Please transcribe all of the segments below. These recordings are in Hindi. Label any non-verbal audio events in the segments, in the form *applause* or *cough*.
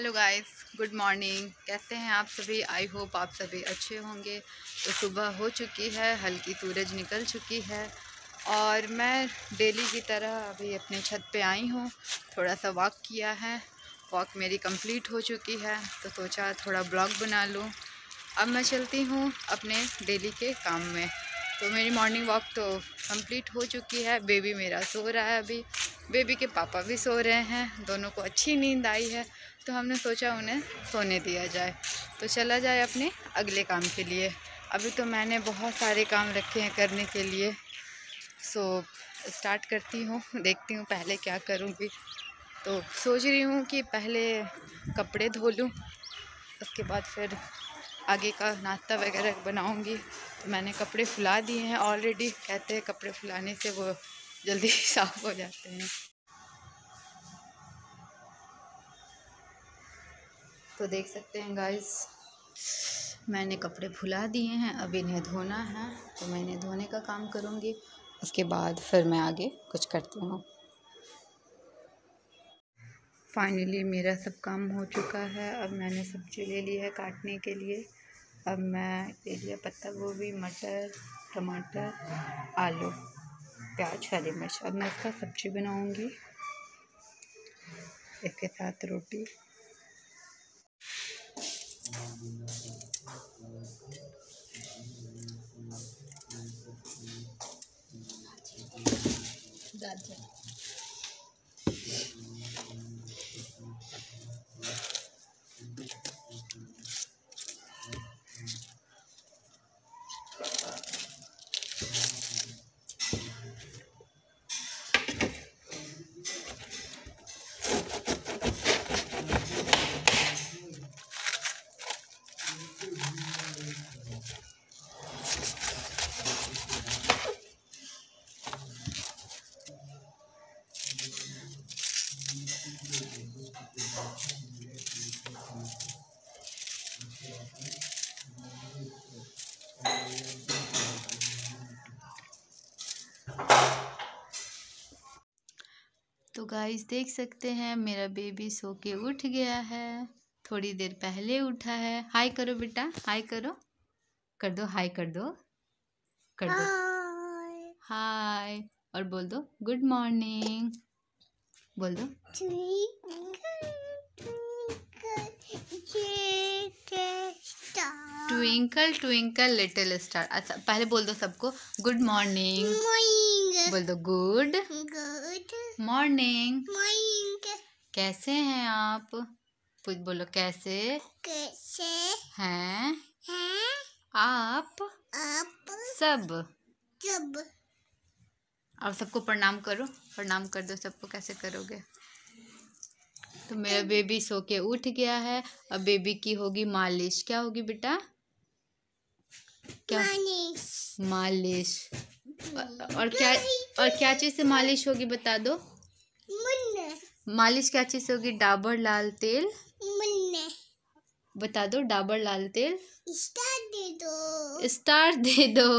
Hello guys, good morning. कैसे हैं आप सभी? आई होप आप सभी अच्छे होंगे। तो सुबह हो चुकी है, हल्की सूरज निकल चुकी है और मैं डेली की तरह अभी अपने छत पे आई हूँ। थोड़ा सा वॉक किया है। वॉक मेरी कंप्लीट हो चुकी है तो सोचा थोड़ा ब्लॉग बना लूँ। अब मैं चलती हूँ अपने डेली के काम में। तो मेरी मॉर्निंग वॉक तो कंप्लीट हो चुकी है। बेबी मेरा सो रहा है अभी। बेबी के पापा भी सो रहे हैं, दोनों को अच्छी नींद आई है तो हमने सोचा उन्हें सोने दिया जाए। तो चला जाए अपने अगले काम के लिए। अभी तो मैंने बहुत सारे काम रखे हैं करने के लिए। सो स्टार्ट करती हूँ, देखती हूँ पहले क्या करूँगी। तो सोच रही हूँ कि पहले कपड़े धो लूँ, उसके बाद फिर आगे का नाश्ता वगैरह बनाऊँगी। तो मैंने कपड़े फुला दिए हैं ऑलरेडी कहते हैं कपड़े फुलाने से वो जल्दी *laughs* साफ़ हो जाते हैं। तो देख सकते हैं गाइस मैंने कपड़े फुला दिए हैं, अब इन्हें धोना है तो मैं इन्हें धोने का काम करूँगी। उसके बाद फिर मैं आगे कुछ करती हूँ। फाइनली मेरा सब काम हो चुका है, अब मैंने सब्ज़ी ले ली है काटने के लिए। अब मैं ले लिया पत्ता गोभी, मटर, टमाटर, आलू, प्याज, हरी मिर्च। अब मैं इसका सब्ज़ी बनाऊँगी। इसके साथ रोटी। गाजर तो गाइस देख सकते हैं, मेरा बेबी सो के उठ गया है। थोड़ी देर पहले उठा है। हाय करो बेटा हाय करो। कर दो हाय कर दो। कर दो। हाय और बोल दो गुड मॉर्निंग बोल दो। ट्विंकल ट्विंकल लिटिल स्टार अच्छा पहले बोल दो सबको गुड मॉर्निंग बोल दो गुड गुड मॉर्निंग मॉर्निंग कैसे हैं आप? कुछ बोलो कैसे कैसे हैं? हैं? आप? आप? सब। जब। अब सबको प्रणाम करो प्रणाम कर दो सबको कैसे करोगे? तो मेरा बेबी सो के उठ गया है अब बेबी की होगी मालिश। क्या होगी बेटा? क्या? मानिस मालिश। और क्या और क्या चीज़ से मालिश होगी बता दो? मुन्ने। मालिश क्या चीज़ से होगी? डाबर लाल तेल। मुन्ने। बता दो डाबर लाल तेल। स्टार दे दो। स्टार दे दो।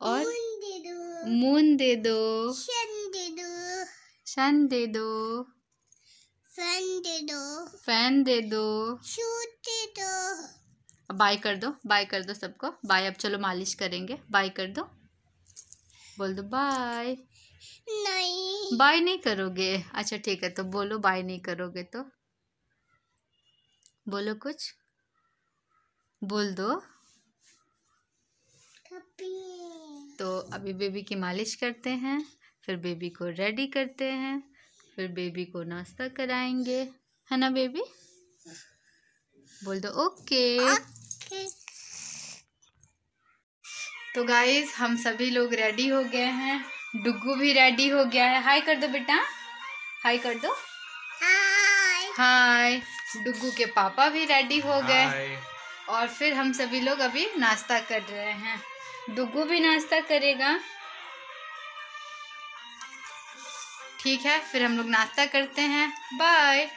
और? मून दे दो। मून दे दो। शन दे दो। सन दे दो। फ़ैन दे दो। फ़ैन दे दो। शूट दे दो। बाय कर दो बाय कर दो सबको। बाय अब चलो मालिश करेंगे। बाय कर दो। बोल दो बाय नहीं। बाय नहीं करोगे? अच्छा ठीक है तो बोलो बाय नहीं करोगे तो। बोलो कुछ। बोल दो। तो अभी बेबी की मालिश करते हैं फिर बेबी को रेडी करते हैं फिर बेबी को नाश्ता कराएँगे। है ना बेबी बोल दो ओके ओके तो गाइस हम सभी लोग रेडी हो गए हैं। डुगू भी रेडी हो गया है। हाय कर दो बेटा। हाय कर दो। हाय हाय डुग्गू के पापा भी रेडी हो गए। और फिर हम सभी लोग अभी नाश्ता कर रहे हैं। डुगू भी नाश्ता करेगा। ठीक है फिर हम लोग नाश्ता करते हैं। बाय